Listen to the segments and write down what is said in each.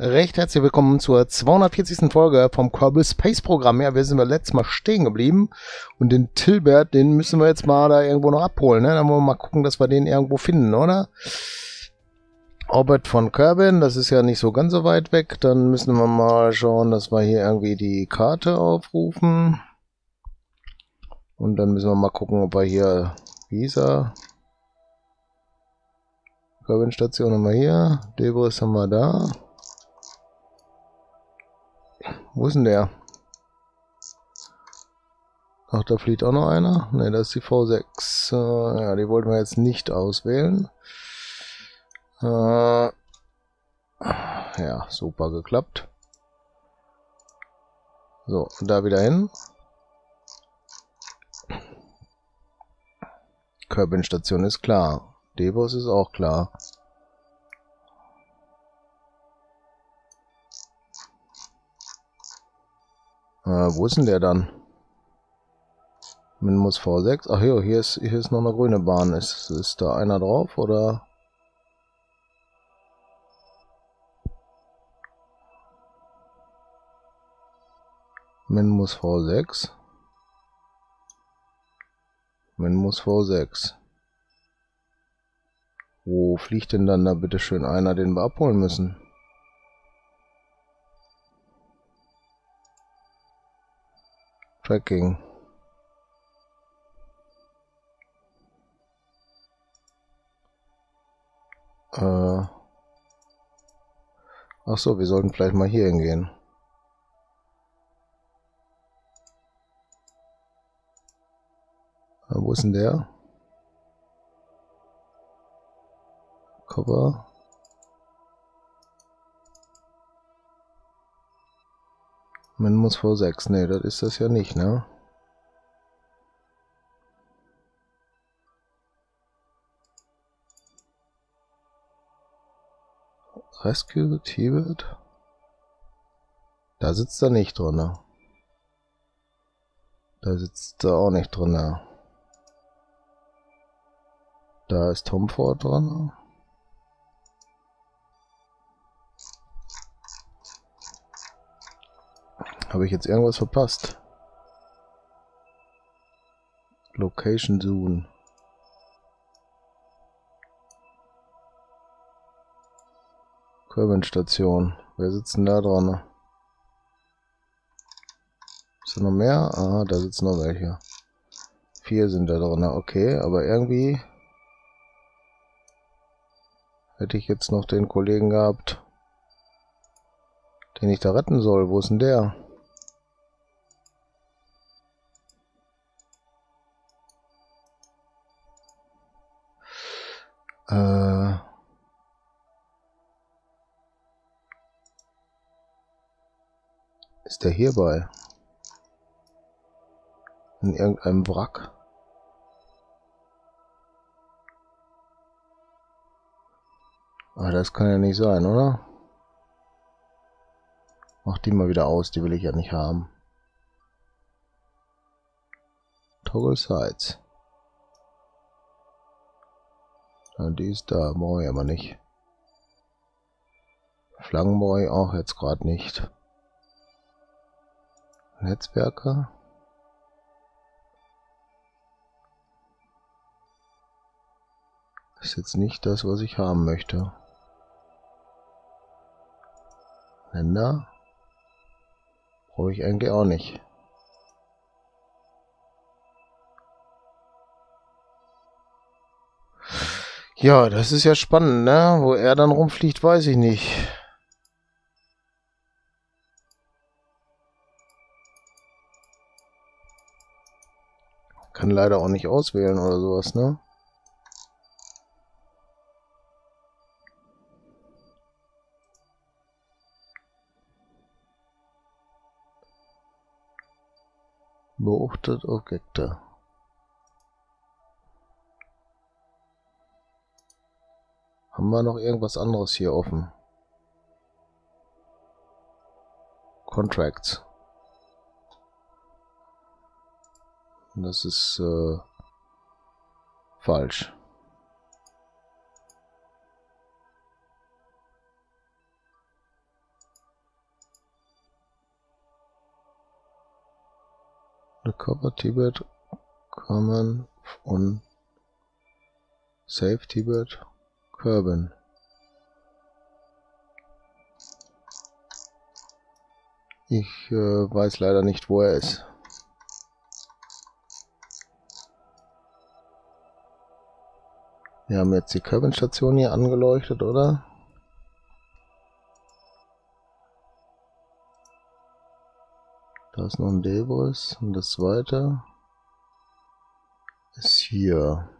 Recht herzlich willkommen zur 240. Folge vom Kerbal Space Programm. Ja, wir sind beim letzten Mal stehen geblieben und den Tilbert, den müssen wir jetzt mal da irgendwo noch abholen. Ne? Dann wollen wir mal gucken, dass wir den irgendwo finden, oder? Orbit von Kerbin, das ist ja nicht so ganz so weit weg. Dann müssen wir mal schauen, dass wir hier irgendwie die Karte aufrufen. Und dann müssen wir mal gucken, ob wir hier, wie ist er? Kerbin Station haben wir hier, Debris haben wir da. Wo ist denn der? Ach, da fliegt auch noch einer. Ne, das ist die V6. Äh, ja, die wollten wir jetzt nicht auswählen. Äh, ja, super geklappt. So, da wieder hin. Kerbin-Station ist klar. Devos ist auch klar. Äh, wo ist denn der dann? Minmus V6. Ach ja, hier ist, hier ist noch eine grüne Bahn. Ist, ist da einer drauf oder? Minmus V6. Minmus V6. Wo fliegt denn dann da bitte schön einer, den wir abholen müssen? Tracking. Äh. Ach so, wir sollten vielleicht mal hier hingehen. Äh, wo ist denn der? Cover. Man muss vor 6. Ne, das ist das ja nicht, ne? Rescue Tibet? Da sitzt er nicht drin. Da sitzt er auch nicht drin. Da ist Tom Ford Habe ich jetzt irgendwas verpasst? Location Zoom. Kerbin-Station. Wer sitzt denn da dran? Ist da noch mehr? Ah, da sitzen noch welche. Vier sind da drin. Okay, aber irgendwie hätte ich jetzt noch den Kollegen gehabt, den ich da retten soll. Wo ist denn der? Äh, ist der hierbei? In irgendeinem Wrack? Ah, das kann ja nicht sein, oder? Mach die mal wieder aus, die will ich ja nicht haben. Toggle Sides. Ja, die ist da, brauche ich aber nicht. Flaggen brauche ich auch jetzt gerade nicht. Netzwerke. Ist jetzt nicht das, was ich haben möchte. Länder. Brauche ich eigentlich auch nicht. Ja, das ist ja spannend, ne? Wo er dann rumfliegt, weiß ich nicht. Kann leider auch nicht auswählen oder sowas, ne? Beobachtet Objekte. Haben wir noch irgendwas anderes hier offen? Contracts. Das ist äh, falsch. Recover Tibet, Common und Save Tibet. Kerbin. Ich äh, weiß leider nicht, wo er ist. Wir haben jetzt die Kerbin-Station hier angeleuchtet, oder? Da ist noch ein Debris und das zweite ist hier.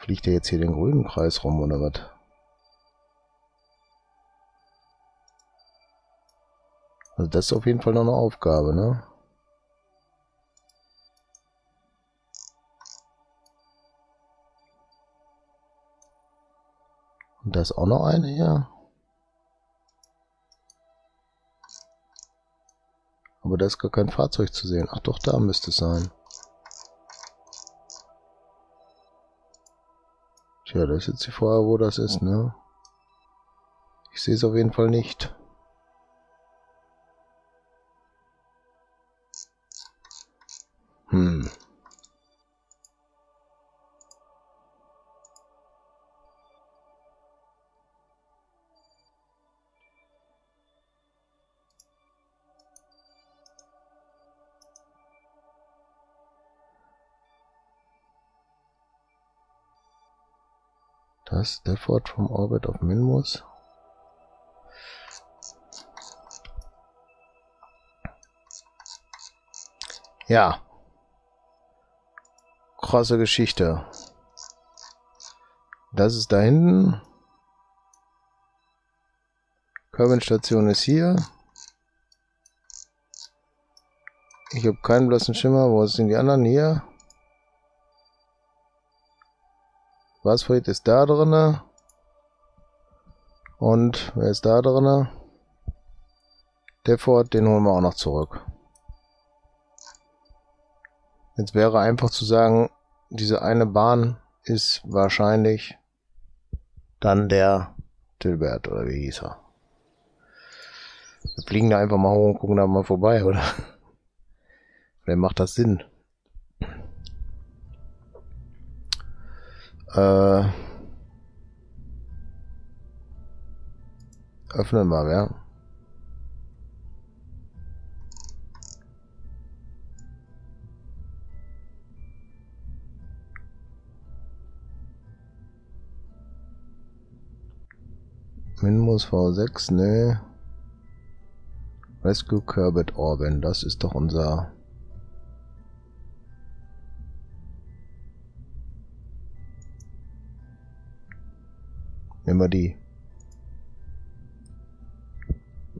Fliegt er jetzt hier den grünen Kreis rum oder was? Also das ist auf jeden Fall noch eine Aufgabe, ne? Und da ist auch noch eine hier. Aber da ist gar kein Fahrzeug zu sehen. Ach doch, da müsste es sein. Tja, das ist jetzt die Frage, wo das ist, ne? Ich sehe es auf jeden Fall nicht. Das Stafford from Orbit of Minmus. Ja. Krasse Geschichte. Das ist da hinten. Kerbin-Station ist hier. Ich habe keinen blassen Schimmer. Wo sind die anderen? Hier. Wasfried ist da drinne. Und wer ist da drinne? Deford, den holen wir auch noch zurück. Jetzt wäre einfach zu sagen, diese eine Bahn ist wahrscheinlich dann der Tilbert, oder wie hieß er? Wir fliegen da einfach mal hoch und gucken da mal vorbei, oder? Vielleicht macht das Sinn. Äh, öffnen wir, ja. Minmus V6, ne. Rescue Kerbet Orban, das ist doch unser Nehmen wir die.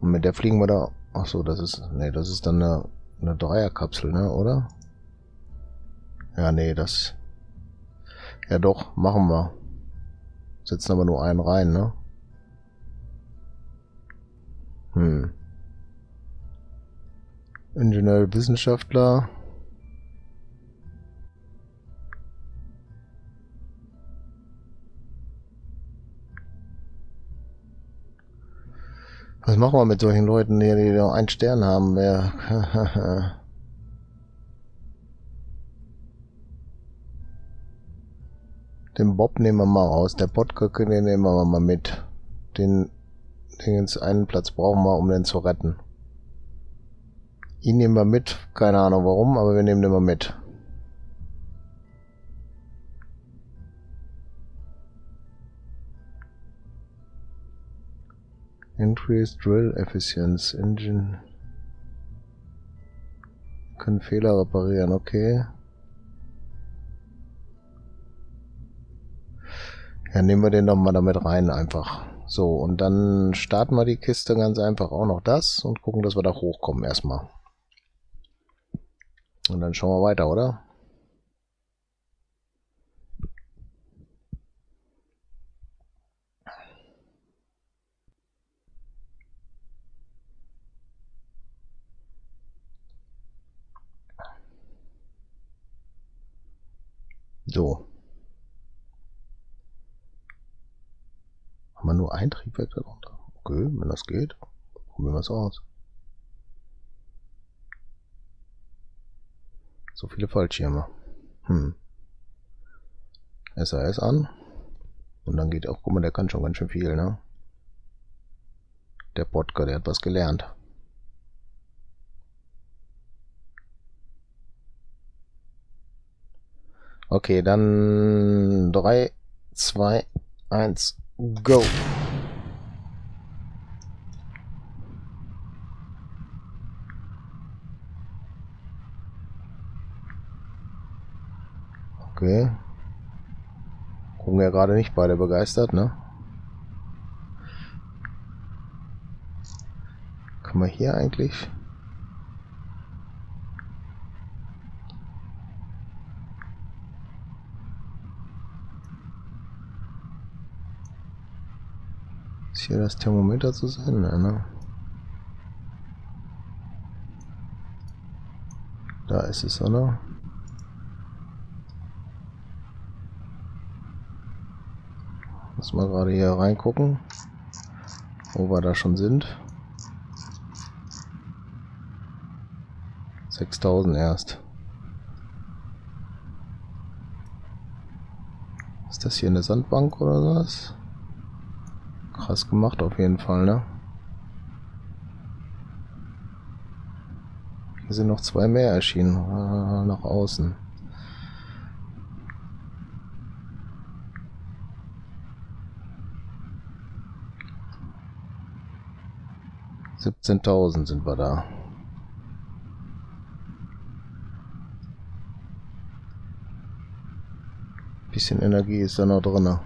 Und mit der fliegen wir da. Ach so, das ist. Ne, das ist dann eine, eine Dreierkapsel, ne, oder? Ja, nee, das. Ja doch, machen wir. Setzen aber nur einen rein, ne? Hm. Ingenieurwissenschaftler. Was machen wir mit solchen Leuten, die, die nur einen Stern haben? Wer... Den Bob nehmen wir mal raus. Der Potköcke, den nehmen wir mal mit. Den, den einen Platz brauchen wir, um den zu retten. Ihn nehmen wir mit. Keine Ahnung warum, aber wir nehmen den mal mit. Increase Drill Efficiency Engine. Können Fehler reparieren, okay. Ja, nehmen wir den doch mal damit rein einfach. So, und dann starten wir die Kiste ganz einfach auch noch das und gucken, dass wir da hochkommen erstmal. Und dann schauen wir weiter, oder? So. Haben wir nur ein Triebwerk darunter? Okay, wenn das geht. Probieren wir es aus. So viele Fallschirme. Hm. SAS an. Und dann geht auch, guck mal, der kann schon ganz schön viel, ne? Der Bodka, der hat was gelernt. Okay, dann 3, 2, 1, go. Okay. Gucken ja gerade nicht beide begeistert, ne? Kann man hier eigentlich... Ist hier das Thermometer zu sehen? Ja, ne? Da ist es, oder? Muss mal gerade hier reingucken, wo wir da schon sind. 6000 erst. Ist das hier eine Sandbank oder was? Krass gemacht auf jeden Fall, ne? Hier sind noch zwei mehr erschienen, äh, nach außen. 17.000 sind wir da. Bisschen Energie ist da noch drin.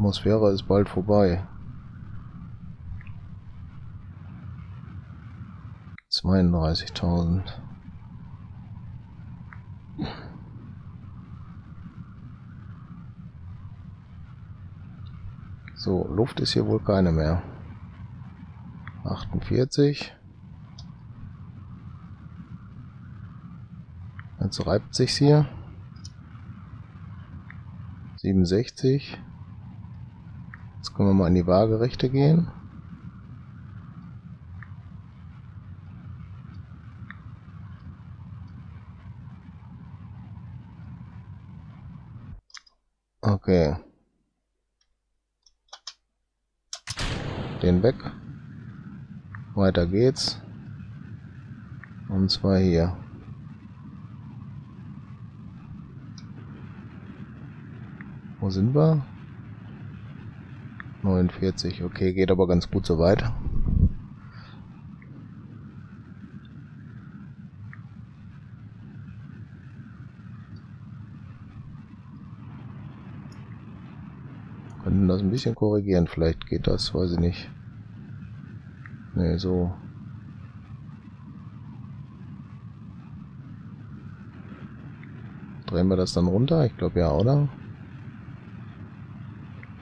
Atmosphäre ist bald vorbei. 32.000. So, Luft ist hier wohl keine mehr. 48. Jetzt reibt sich's hier. 67. Können wir mal in die Waagerechte gehen. Okay. den weg. Weiter geht's. Und zwar hier. Wo sind wir? 49. Okay, geht aber ganz gut soweit. Könnten das ein bisschen korrigieren, vielleicht geht das, weiß ich nicht. Ne, so. Drehen wir das dann runter? Ich glaube ja, oder?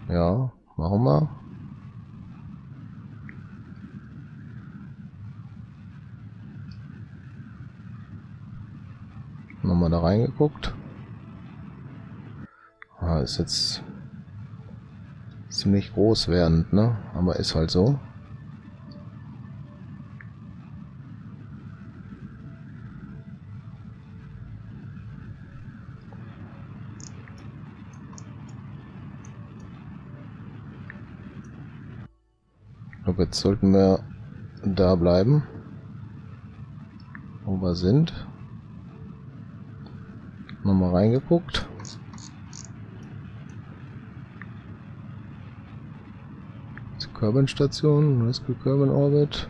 Ja, machen wir. Nochmal da reingeguckt. Ah, ist jetzt ziemlich groß werdend, ne? Aber ist halt so. Ich glaube, jetzt sollten wir da bleiben, wo wir sind. Nochmal reingeguckt. Kerbin-Station, Rescue Kerbin Orbit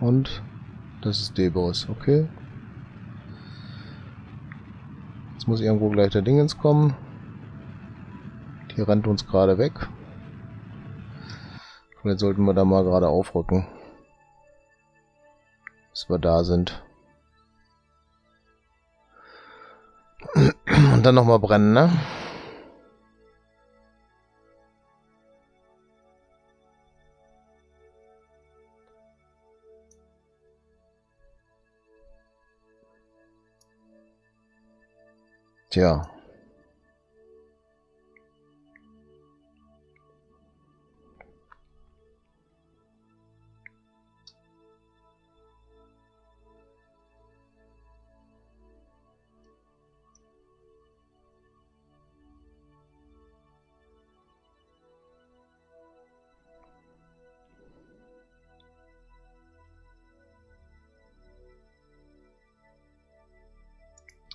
und das ist Debos, okay. Jetzt muss irgendwo gleich der Dingens kommen. Die rennt uns gerade weg. Vielleicht sollten wir da mal gerade aufrücken. Bis wir da sind. Und dann nochmal brennen, ne? Tja.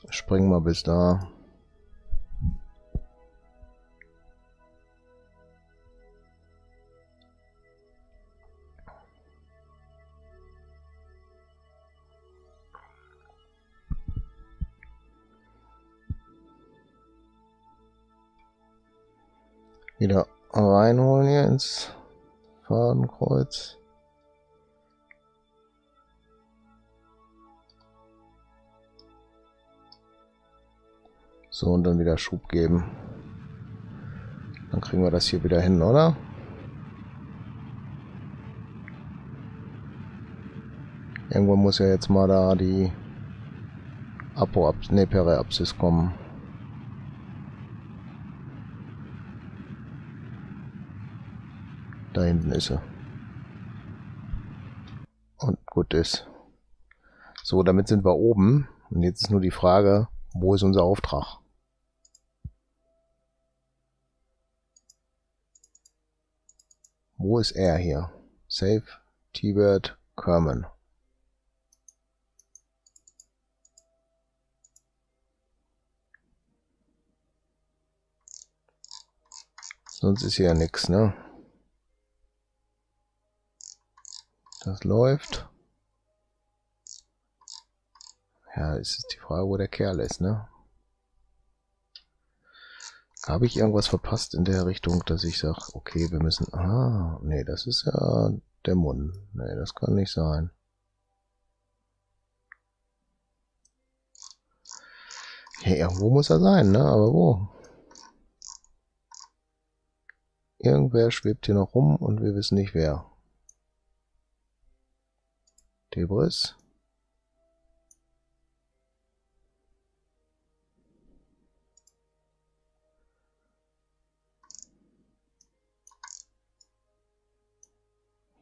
Springen wir bis da. Wieder reinholen hier ins Fadenkreuz. So, und dann wieder Schub geben. Dann kriegen wir das hier wieder hin, oder? Irgendwann muss ja jetzt mal da die Apo, ne, Periapsis kommen. Da hinten ist er. Und gut ist. So, damit sind wir oben. Und jetzt ist nur die Frage, wo ist unser Auftrag? Wo ist er hier? Save, T-Bird, Kerman. Sonst ist hier ja nichts, ne? Das läuft. Ja, es ist die Frage, wo der Kerl ist, ne? Habe ich irgendwas verpasst in der Richtung, dass ich sage, okay, wir müssen... Ah, nee, das ist ja der Mund. Nee, das kann nicht sein. Ja, irgendwo muss er sein, ne? Aber wo? Irgendwer schwebt hier noch rum und wir wissen nicht wer. Debris.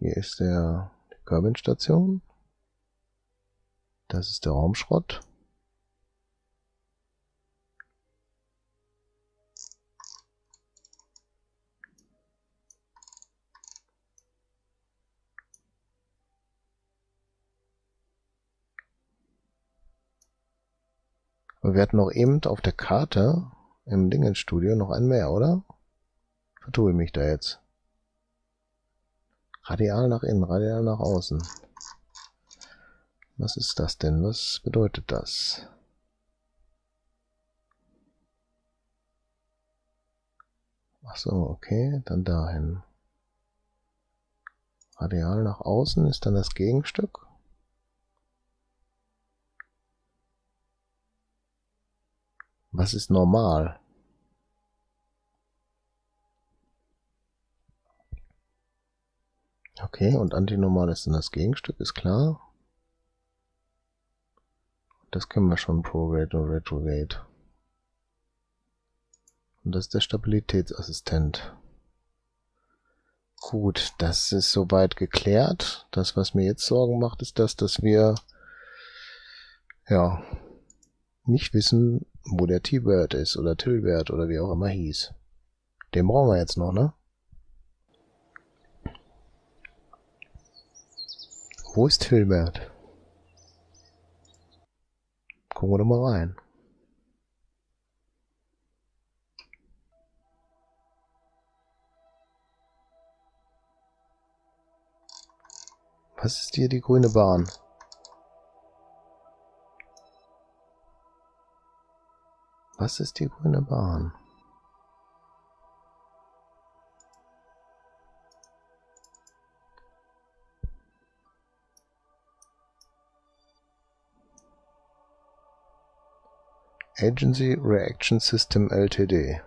Hier ist der die Kerbin-Station. Das ist der Raumschrott. Aber wir hatten noch eben auf der Karte im Dingenstudio noch ein mehr, oder? Vertue ich mich da jetzt. Radial nach innen, radial nach außen. Was ist das denn? Was bedeutet das? Ach so, okay, dann dahin. Radial nach außen ist dann das Gegenstück. Was ist normal? Okay, und antinormal ist dann das Gegenstück, ist klar. Das kennen wir schon, Prograde und Retrograde. Und das ist der Stabilitätsassistent. Gut, das ist soweit geklärt. Das, was mir jetzt Sorgen macht, ist das, dass wir ja nicht wissen, wo der T-Bird ist oder Tilbert oder wie auch immer hieß. Den brauchen wir jetzt noch, ne? Wo ist Tilbert? Gucken wir doch mal rein. Was ist hier die grüne Bahn? Was ist die grüne Bahn? Agency Reaction System Ltd.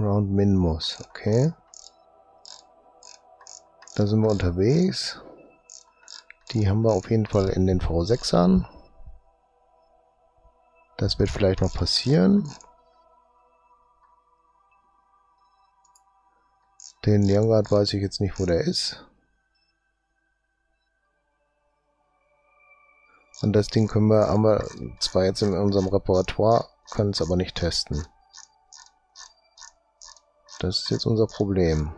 Round Minmus, okay. Da sind wir unterwegs. Die haben wir auf jeden Fall in den V6ern. Das wird vielleicht noch passieren. Den Youngard weiß ich jetzt nicht, wo der ist. Und das Ding können wir, haben wir zwar jetzt in unserem Repertoire, können es aber nicht testen. Das ist jetzt unser Problem.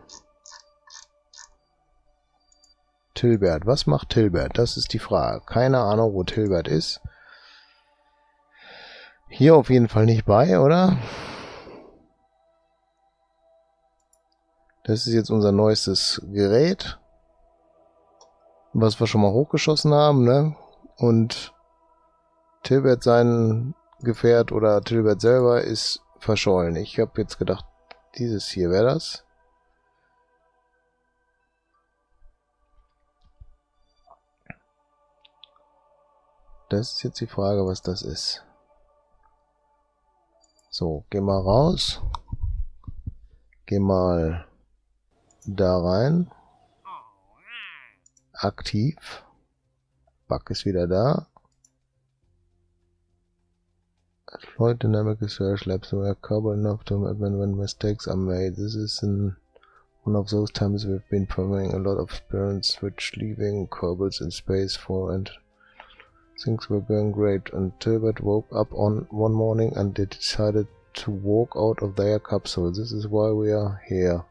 Tilbert. Was macht Tilbert? Das ist die Frage. Keine Ahnung, wo Tilbert ist. Hier auf jeden Fall nicht bei, oder? Das ist jetzt unser neuestes Gerät, was wir schon mal hochgeschossen haben, ne? Und Tilbert sein Gefährt oder Tilbert selber ist verschollen. Ich habe jetzt gedacht, dieses hier wäre das. Das ist jetzt die Frage, was das ist. So, geh mal raus. Geh mal da rein. Aktiv. Bug ist wieder da. Dynamic Research Labs were covered enough to admit when mistakes are made. This is an, one of those times we've been performing a lot of experience which leaving Kerbals in space for and things were going great until Tilbert woke up on one morning and they decided to walk out of their capsule. This is why we are here.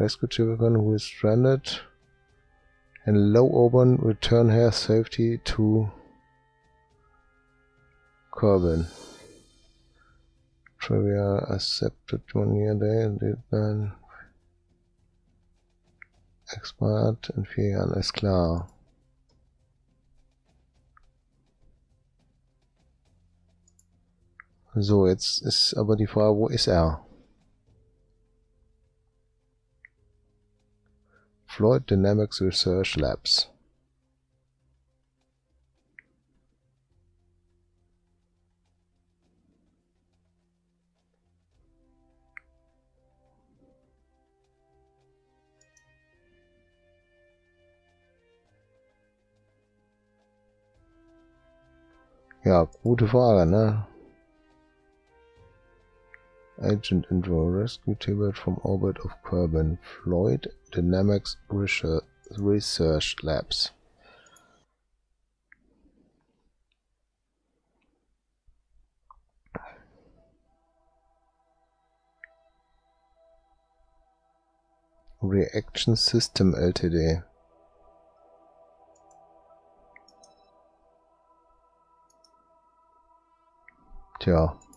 Rescue children who is stranded and low open return her safety to Corbin. Trivia accepted one year day deadline expired in vier Jahren, ist klar. So, jetzt ist aber die Frage, wo ist er? Floyd Dynamics Research Labs. Ja, gute Frage, ne? Agent Intro Rescue Tibet from orbit of Kerbin Floyd Dynamics Research Labs. Reaction System Ltd. Tja.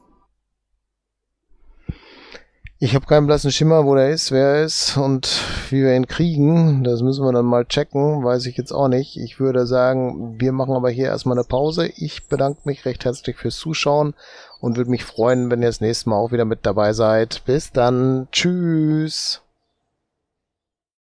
Ich habe keinen blassen Schimmer, wo der ist, wer er ist und wie wir ihn kriegen. Das müssen wir dann mal checken, weiß ich jetzt auch nicht. Ich würde sagen, wir machen aber hier erstmal eine Pause. Ich bedanke mich recht herzlich fürs Zuschauen und würde mich freuen, wenn ihr das nächste Mal auch wieder mit dabei seid. Bis dann. Tschüss.